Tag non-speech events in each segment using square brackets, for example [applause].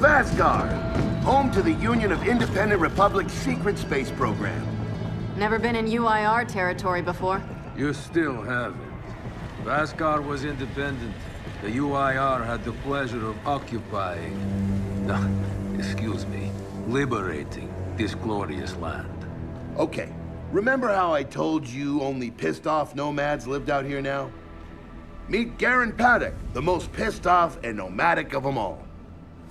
Vasgar, home to the Union of Independent Republics secret space program. Never been in UIR territory before. You still haven't. Vasgar was independent. The UIR had the pleasure of occupying... [laughs] No, excuse me. Liberating this glorious land. Okay, remember how I told you only pissed off nomads lived out here now? Meet Garron Paddock, the most pissed off and nomadic of them all.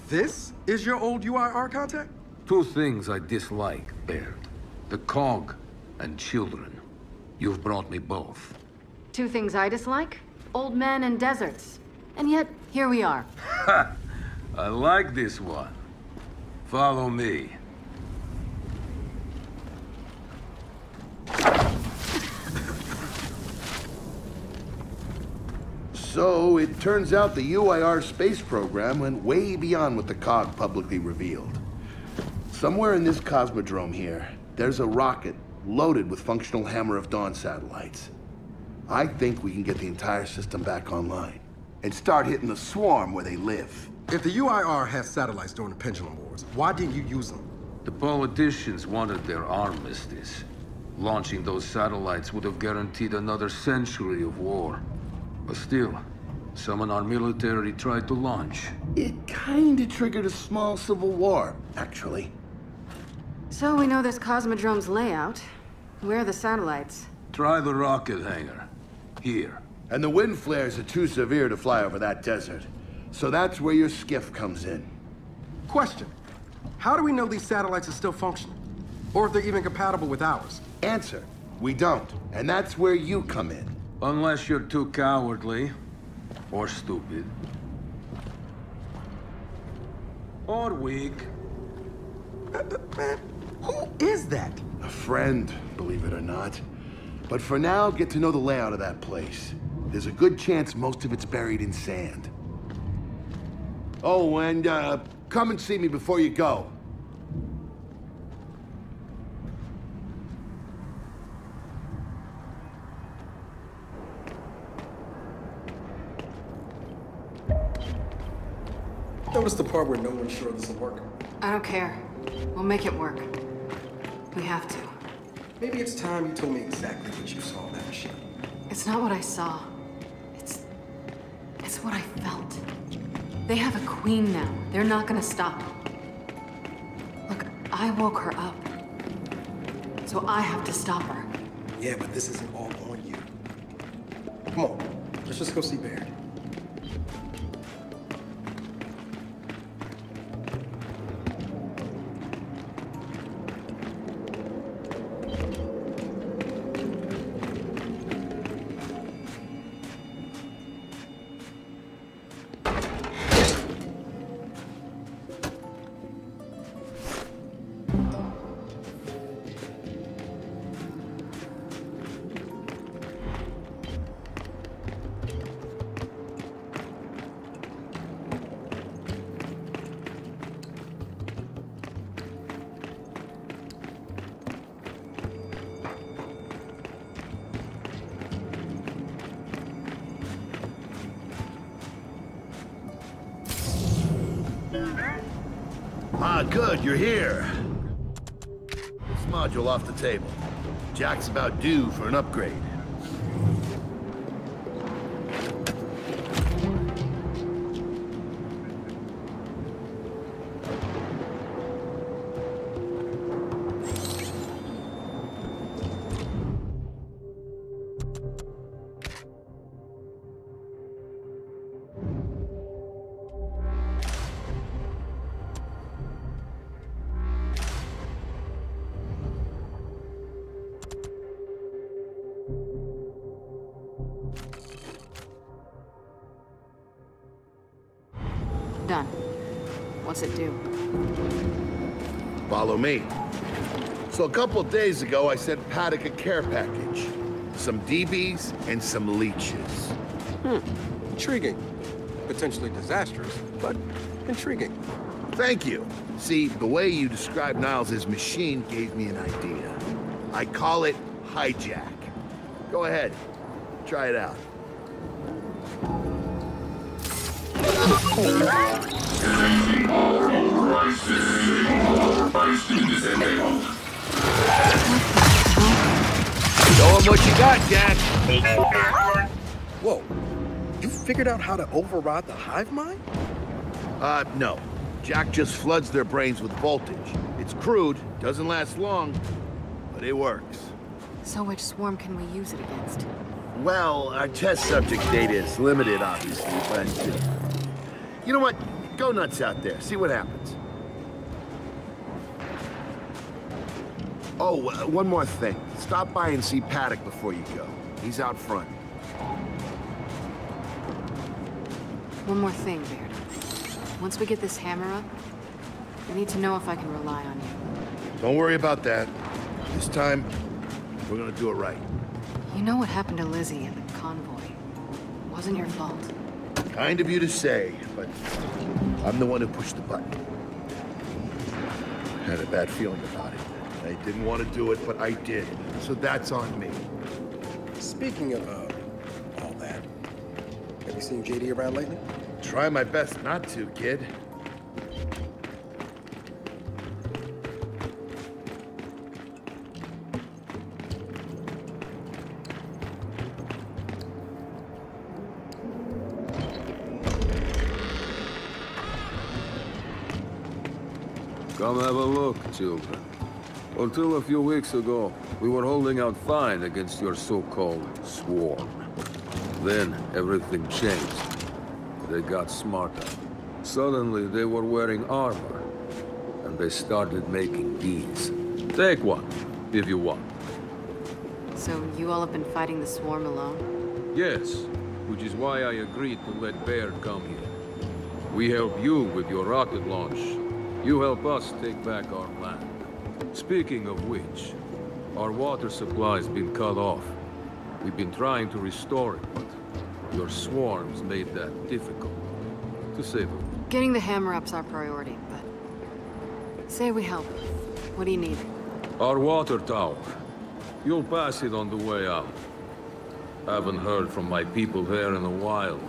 This is your old UIR contact? Two things I dislike, Baird. The COG and children. You've brought me both. Two things I dislike? Old men and deserts. And yet, here we are. Ha! I like this one. Follow me. So, it turns out the UIR space program went way beyond what the COG publicly revealed. Somewhere in this cosmodrome here, there's a rocket loaded with functional Hammer of Dawn satellites. I think we can get the entire system back online and start hitting the swarm where they live. If the UIR has satellites during the Pendulum Wars, why didn't you use them? The politicians wanted their armistice. Launching those satellites would have guaranteed another century of war. But still, some in our military tried to launch. It kinda triggered a small civil war, actually. So we know this Cosmodrome's layout. Where are the satellites? Try the rocket hangar. Here. And the wind flares are too severe to fly over that desert. So that's where your skiff comes in. Question. How do we know these satellites are still functional? Or if they're even compatible with ours? Answer. We don't. And that's where you come in. Unless you're too cowardly. Or stupid. Or weak. Man, who is that? A friend, believe it or not. But for now, get to know the layout of that place. There's a good chance most of it's buried in sand. Oh, and uh, come and see me before you go. Notice the part where no one's sure this will work. I don't care. We'll make it work. We have to. Maybe it's time you told me exactly what you saw in that machine. It's not what I saw. It's... It's what I felt. They have a queen now. They're not gonna stop. Look, I woke her up. So I have to stop her. Yeah, but this isn't all on you. Come on, let's just go see Baird. Ah, good, you're here. This module off the table. Jack's about due for an upgrade. What's it do? Follow me. So a couple of days ago, I sent Paddock a care package. Some DBs and some leeches. Hmm. Intriguing. Potentially disastrous, but intriguing. Thank you. See, the way you described Niles' machine gave me an idea. I call it hijack. Go ahead. Try it out. Show him what you got, Jack. Whoa, you figured out how to override the hive mind? Uh, no. Jack just floods their brains with voltage. It's crude, doesn't last long, but it works. So which swarm can we use it against? Well, our test subject data is limited, obviously, but... You know what? Go nuts out there. See what happens. Oh, uh, one more thing. Stop by and see Paddock before you go. He's out front. One more thing, Baird. Once we get this hammer up, I need to know if I can rely on you. Don't worry about that. This time, we're gonna do it right. You know what happened to Lizzie and the convoy. It wasn't your fault. Kind of you to say, but I'm the one who pushed the button. I Had a bad feeling about it. I didn't want to do it, but I did. So that's on me. Speaking of, uh, all that, have you seen JD around lately? Try my best not to, kid. Look, children. Until a few weeks ago, we were holding out fine against your so-called swarm. Then, everything changed. They got smarter. Suddenly, they were wearing armor. And they started making these. Take one, if you want. So you all have been fighting the swarm alone? Yes, which is why I agreed to let Baird come here. We help you with your rocket launch. You help us take back our land. Speaking of which, our water supply's been cut off. We've been trying to restore it, but your swarms made that difficult. To save the Getting the hammer up's our priority, but... Say we help. What do you need? Our water tower. You'll pass it on the way out. Haven't heard from my people there in a while.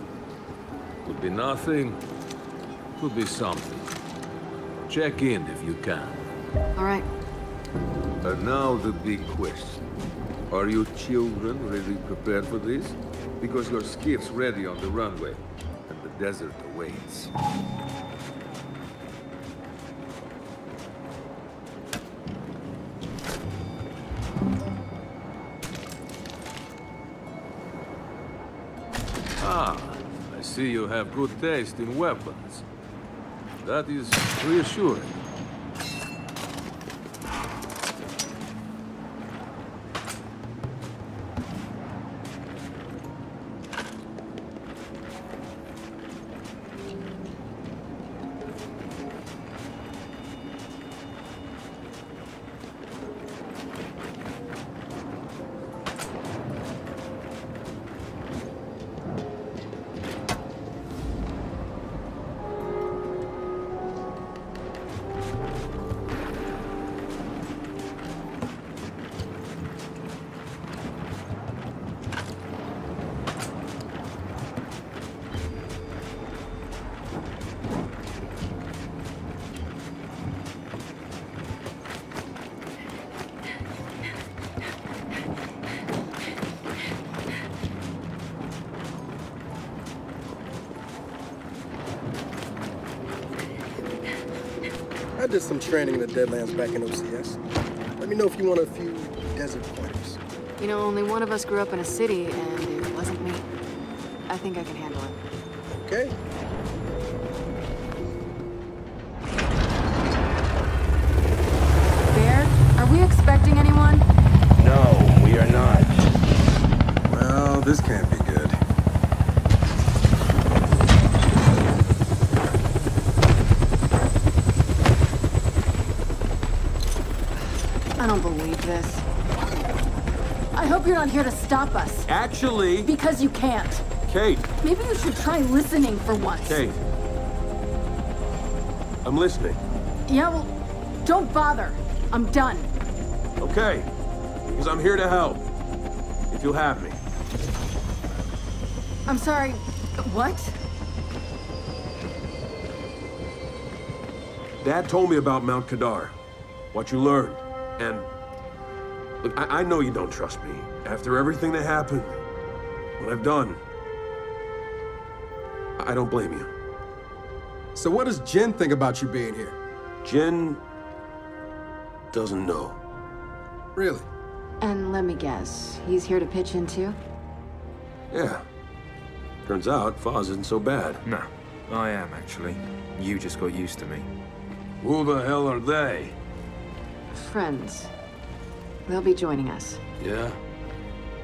Could be nothing, could be something. Check in if you can. All right. And now the big question. Are you children really prepared for this? Because your skiff's ready on the runway, and the desert awaits. Ah, I see you have good taste in weapons. That is reassuring. I did some training in the Deadlands back in OCS. Let me know if you want a few desert pointers. You know, only one of us grew up in a city, and it wasn't me. I think I can handle it. Don't believe this. I hope you're not here to stop us. Actually, Because you can't. Kait, Maybe you should try listening for once. Kait. I'm listening. Yeah, well, don't bother. I'm done. Okay. Because I'm here to help. If you'll have me. I'm sorry. What? Dad told me about Mount Kadar. What you learned. And Look, I, I know you don't trust me. After everything that happened, what I've done, I don't blame you. So what does Jinn think about you being here? Jinn doesn't know. Really? And let me guess, he's here to pitch in too? Yeah. Turns out Fahz isn't so bad. No, I am actually. You just got used to me. Who the hell are they? Friends. They'll be joining us. Yeah?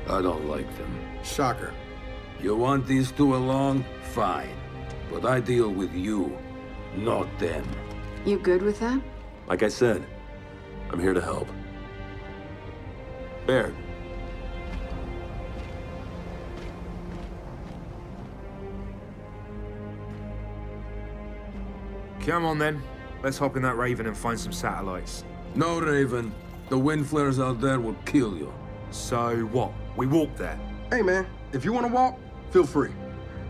I don't like them. Shocker. You want these two along? Fine. But I deal with you, not them. You good with that? Like I said, I'm here to help. Baird. Come on then. Let's hop in that Raven and find some satellites. No, Raven. The wind flares out there will kill you. So what? We walk there. Hey, man, if you want to walk, feel free.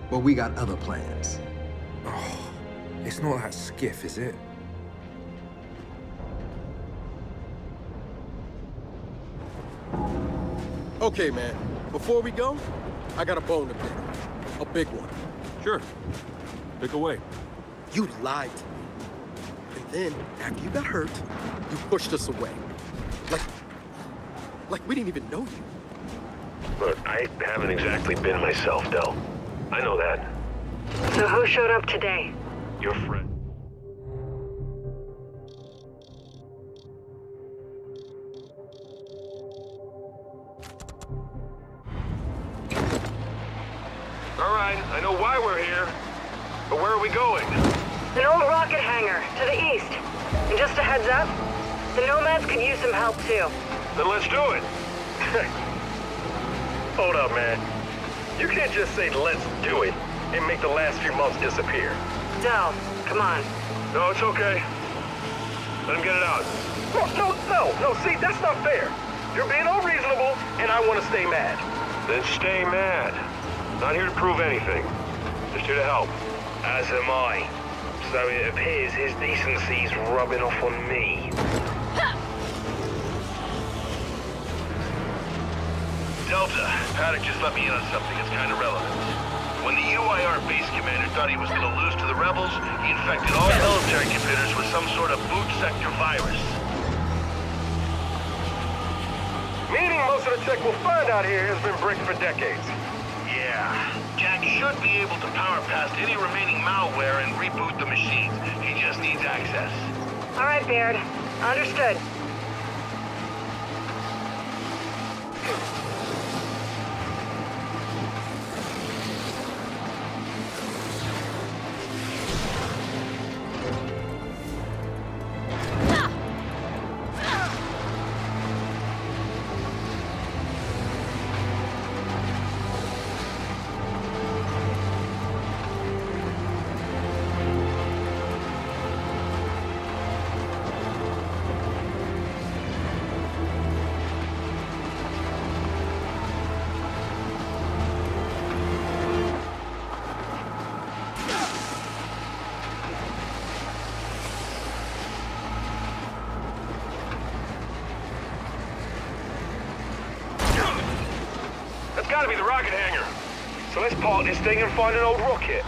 But we got other plans. Oh, it's not that skiff, is it? Okay, man, before we go, I got a bone to pick. A big one. Sure. Pick away. You lied to me. And then, after you got hurt, you pushed us away. Like, like we didn't even know you. Look, I haven't exactly been myself, Del. I know that. So who showed up today? Your friend. All right, I know why we're here. But where are we going? An old rocket hangar, to the east. And just a heads up, the Nomads could use some help too. Then let's do it. [laughs] Hold up, man. You can't just say let's do it and make the last few months disappear. Del, come on. No, it's okay. Let him get it out. No, no, no, no, see, that's not fair. You're being unreasonable, and I want to stay mad. Then stay mad. Not here to prove anything. Just here to help. As am I. So it appears his decency's rubbing off on me. Delta, Paddock just let me in on something that's kind of relevant. When the UIR base commander thought he was going to lose to the rebels, he infected all military computers with some sort of boot sector virus. Meaning most of the tech we'll find out here has been bricked for decades. Yeah. Jack should be able to power past any remaining malware and reboot the machines. He just needs access. All right, Baird. Understood. That's gotta be the rocket hangar. So let's park this thing and find an old rocket.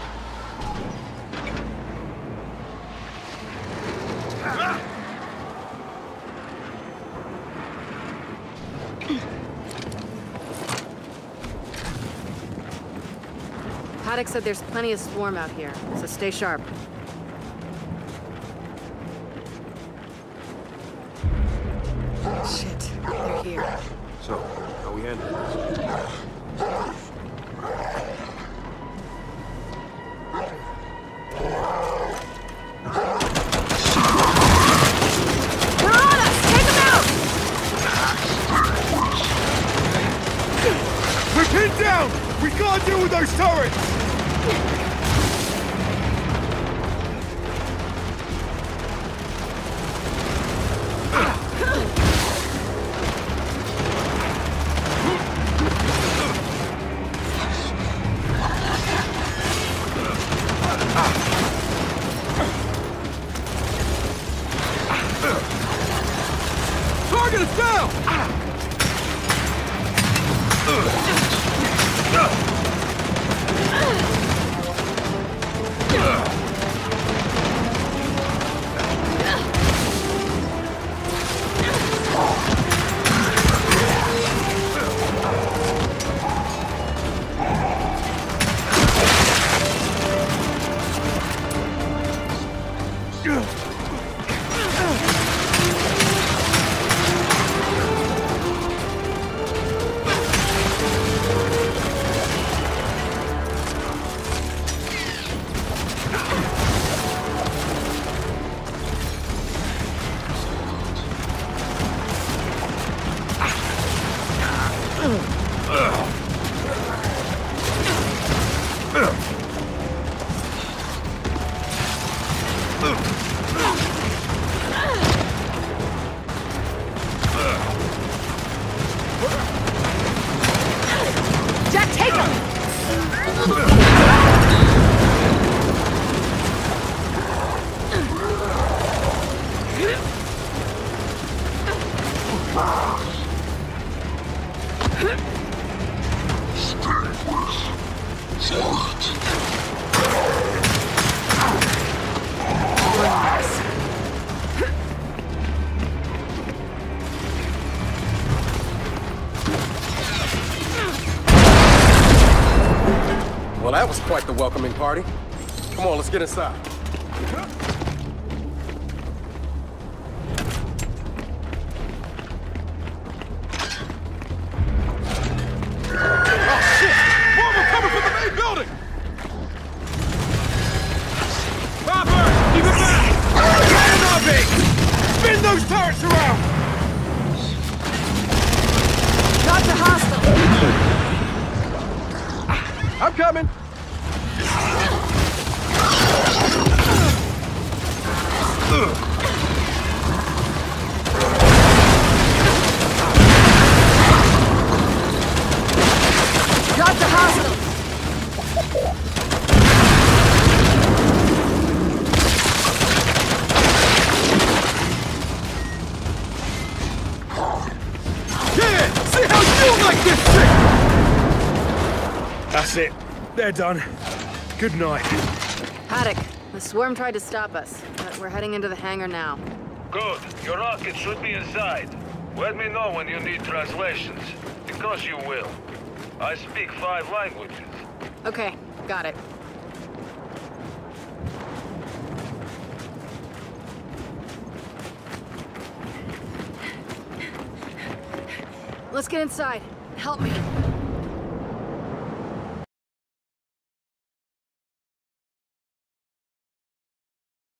Paddock said there's plenty of swarm out here, so stay sharp. Shit, they're here. So, how we handle this? We're pinned down! We can't deal with those turrets! Well, that was quite the welcoming party. Come on, let's get inside. Coming. They're done. Good night. Paddock, the swarm tried to stop us, but we're heading into the hangar now. Good. Your rocket should be inside. Let me know when you need translations, because you will. I speak five languages. Okay, got it. Let's get inside. Help me.